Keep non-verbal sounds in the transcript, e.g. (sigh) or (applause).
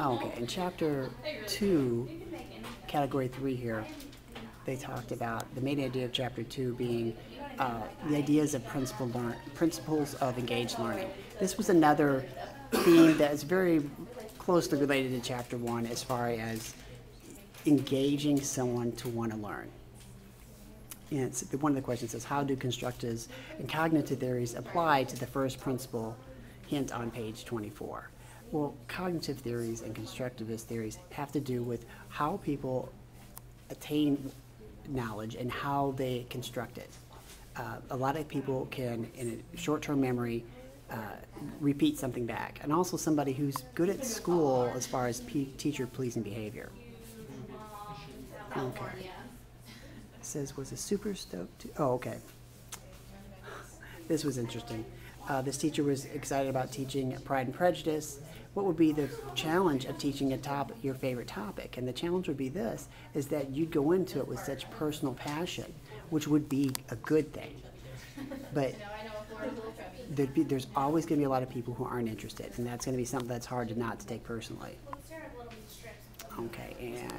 Okay, in chapter two, category three here, they talked about the main idea of chapter two being uh, the ideas of principle learn, principles of engaged learning. This was another theme that is very closely related to chapter one as far as engaging someone to want to learn. And it's, one of the questions says, how do constructivist and cognitive theories apply to the first principle hint on page 24? Well, cognitive theories and constructivist theories have to do with how people attain knowledge and how they construct it. Uh, a lot of people can, in a short-term memory, uh, repeat something back, and also somebody who's good at school as far as teacher-pleasing behavior. Okay. It says was a super stoked. To, oh, okay. This was interesting. Uh, this teacher was excited about teaching Pride and Prejudice. What would be the challenge of teaching a top your favorite topic? And the challenge would be this: is that you'd go into it with such personal passion, which would be a good thing. But (laughs) be, there's always going to be a lot of people who aren't interested, and that's going to be something that's hard to not to take personally. Okay, and